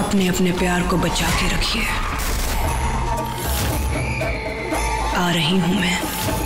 अपने अपने प्यार को बचा के रखिए। आ रही हूँ मैं।